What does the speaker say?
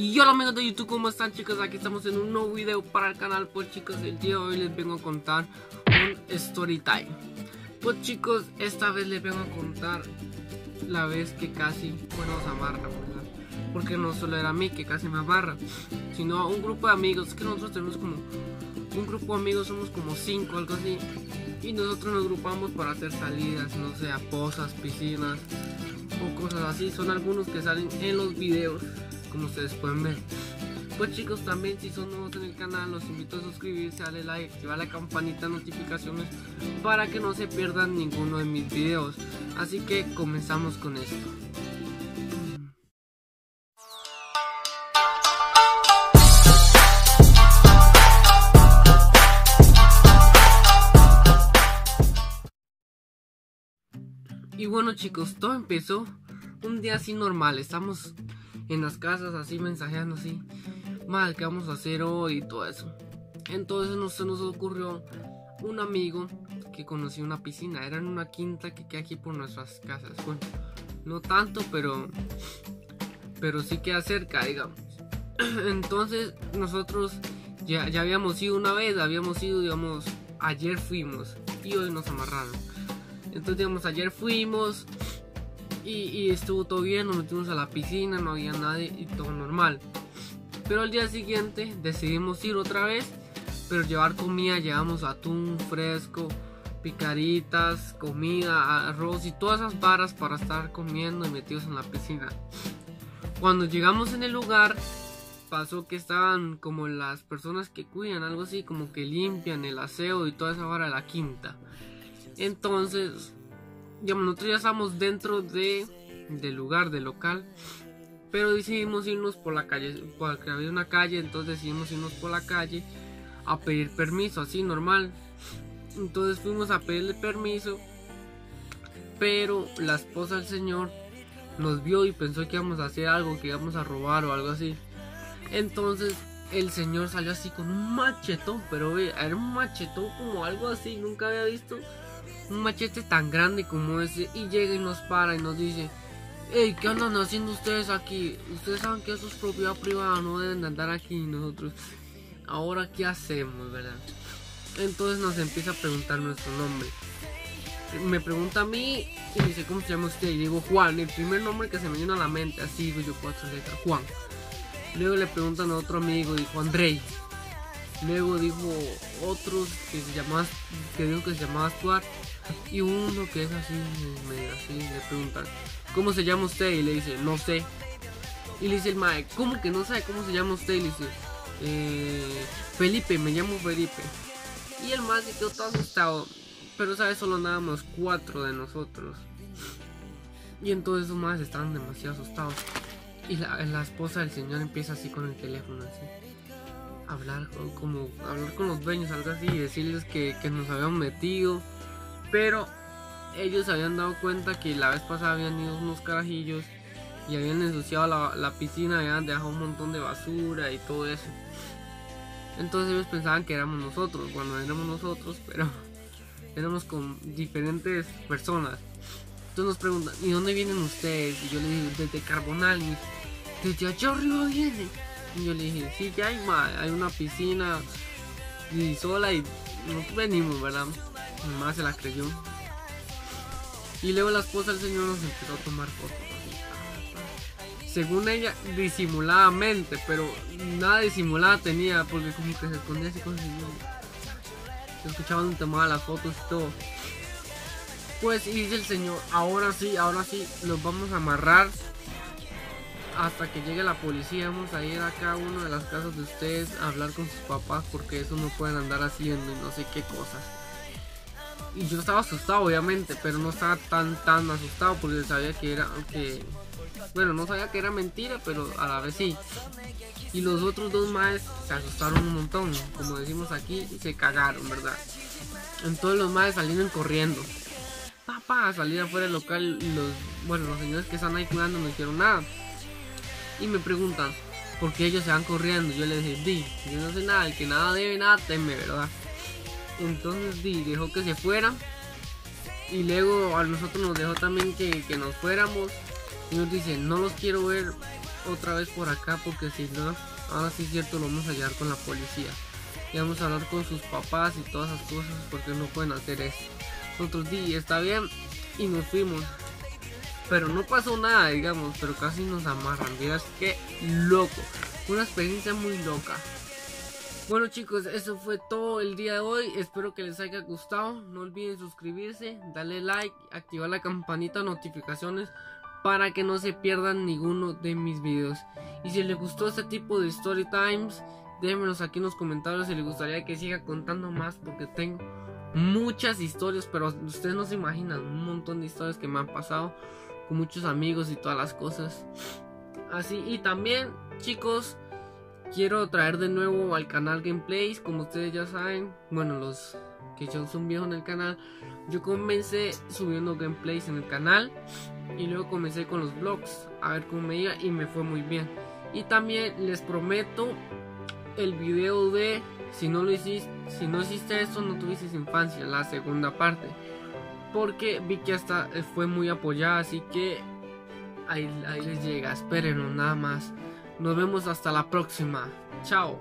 Y hola amigos de YouTube, ¿cómo están chicos? Aquí estamos en un nuevo video para el canal. Pues chicos, el día de hoy les vengo a contar un story time. Pues chicos, esta vez les vengo a contar la vez que casi nos amarra, ¿verdad? Porque no solo era a mí que casi me amarra Sino a un grupo de amigos, que nosotros tenemos como un grupo de amigos, somos como cinco, algo así. Y nosotros nos agrupamos para hacer salidas, no sé, a pozas, piscinas o cosas así. Son algunos que salen en los videos como ustedes pueden ver. Pues chicos, también si son nuevos en el canal, los invito a suscribirse, darle like, activar la campanita de notificaciones para que no se pierdan ninguno de mis videos. Así que comenzamos con esto. Y bueno chicos, todo empezó un día así normal, estamos en las casas así mensajeando así, mal, ¿qué vamos a hacer hoy? Y todo eso. Entonces nos, se nos ocurrió un amigo que conoció una piscina, era en una quinta que queda aquí por nuestras casas. Bueno, no tanto, pero pero sí queda cerca, digamos. Entonces nosotros ya, ya habíamos ido una vez, habíamos ido, digamos, ayer fuimos y hoy nos amarraron. Entonces, digamos, ayer fuimos, y, estuvo todo bien, nos metimos a la piscina, no había nadie y todo normal. Pero al día siguiente decidimos ir otra vez, pero llevar comida, llevamos atún fresco, picaritas, comida, arroz y todas esas varas para estar comiendo y metidos en la piscina. Cuando llegamos en el lugar, pasó que estaban como las personas que cuidan, algo así, como que limpian el aseo y toda esa vara de la quinta. Entonces digamos, nosotros ya estamos dentro de, del lugar, del local, pero decidimos irnos por la calle, porque había una calle, entonces decidimos irnos por la calle a pedir permiso, así normal. Entonces fuimos a pedirle permiso, pero la esposa del señor nos vio y pensó que íbamos a hacer algo, que íbamos a robar o algo así. Entonces el señor salió así con un machetón, pero era un machetón como algo así, nunca había visto un machete tan grande como ese y llega y nos para y nos dice, hey, ¿qué andan haciendo ustedes aquí? Ustedes saben que eso es propiedad privada, no deben andar aquí nosotros. Ahora, ¿qué hacemos, verdad? Entonces nos empieza a preguntar nuestro nombre. Me pregunta a mí y dice, ¿cómo se llama usted? Y digo, Juan, el primer nombre que se me viene a la mente, así digo yo cuatro letras, Juan. Luego le preguntan a otro amigo, dijo Andrei. Luego dijo otros que se llamaba, que dijo que se llamaba Stuart. Y uno que es así, medio así, le preguntan, ¿cómo se llama usted? Y le dice, no sé. Y le dice el mae, ¿cómo que no sabe cómo se llama usted? Y le dice, eh, Felipe, me llamo Felipe. Y el mae se quedó todo asustado. Pero sabe, solo nada cuatro de nosotros. Y entonces esos más estaban demasiado asustados. Y la, la, esposa del señor empieza así con el teléfono, así. Hablar con, como, hablar con los dueños, algo así, y decirles que, que nos habían metido pero ellos habían dado cuenta que la vez pasada habían ido unos carajillos y habían ensuciado la, piscina, habían dejado un montón de basura y todo eso. Entonces ellos pensaban que éramos nosotros, bueno, éramos nosotros, pero éramos con diferentes personas. Entonces nos preguntan, ¿y dónde vienen ustedes? Y yo le dije, desde Carbonal, y desde allá arriba vienen. Y yo le dije, sí, ya hay, hay una piscina y sola y nos venimos, ¿verdad? Mi se la creyó. Y luego la esposa del señor nos empezó a tomar fotos. Según ella, disimuladamente, pero nada disimulada tenía, porque como que se escondía así con el señor. Se escuchaban un tema las fotos y todo. Pues dice el señor, ahora sí, ahora sí, los vamos a amarrar hasta que llegue la policía. Vamos a ir a cada una de las casas de ustedes a hablar con sus papás porque eso no pueden andar haciendo y no sé qué cosas. Y yo estaba asustado, obviamente, pero no estaba tan, tan asustado porque sabía que era, que, bueno, no sabía que era mentira, pero a la vez sí. Y los otros dos más se asustaron un montón, como decimos aquí, y se cagaron, ¿verdad? Entonces los más salieron corriendo. Papá, salir afuera del local, los, bueno, los señores que están ahí cuidando no hicieron nada. Y me preguntan, ¿por qué ellos se van corriendo? Yo les dije, di, yo no sé nada, el que nada debe, nada teme, ¿verdad? Entonces dejó que se fuera. Y luego a nosotros nos dejó también que, nos fuéramos. Y nos dice, no los quiero ver otra vez por acá porque si no, ahora sí es cierto, lo vamos a hallar con la policía. Y vamos a hablar con sus papás y todas esas cosas porque no pueden hacer eso. Nosotros di, está bien, y nos fuimos. Pero no pasó nada, digamos, pero casi nos amarran. Miras qué loco. Una experiencia muy loca. Bueno chicos, eso fue todo el día de hoy. Espero que les haya gustado. No olviden suscribirse, darle like, activar la campanita de notificaciones para que no se pierdan ninguno de mis videos. Y si les gustó este tipo de story times, déjenmelos aquí en los comentarios si les gustaría que siga contando más porque tengo muchas historias, pero ustedes no se imaginan un montón de historias que me han pasado con muchos amigos y todas las cosas. Así, y también, chicos, quiero traer de nuevo al canal gameplays, como ustedes ya saben, bueno, los que ya son viejos en el canal, yo comencé subiendo gameplays en el canal y luego comencé con los vlogs a ver cómo me iba y me fue muy bien. Y también les prometo el video de si no lo hiciste, si no hiciste esto, no tuviste infancia, la segunda parte. Porque vi que hasta eh, fue muy apoyada, así que ahí, ahí les llega, espérenlo nada más. Nos vemos hasta la próxima. Chao.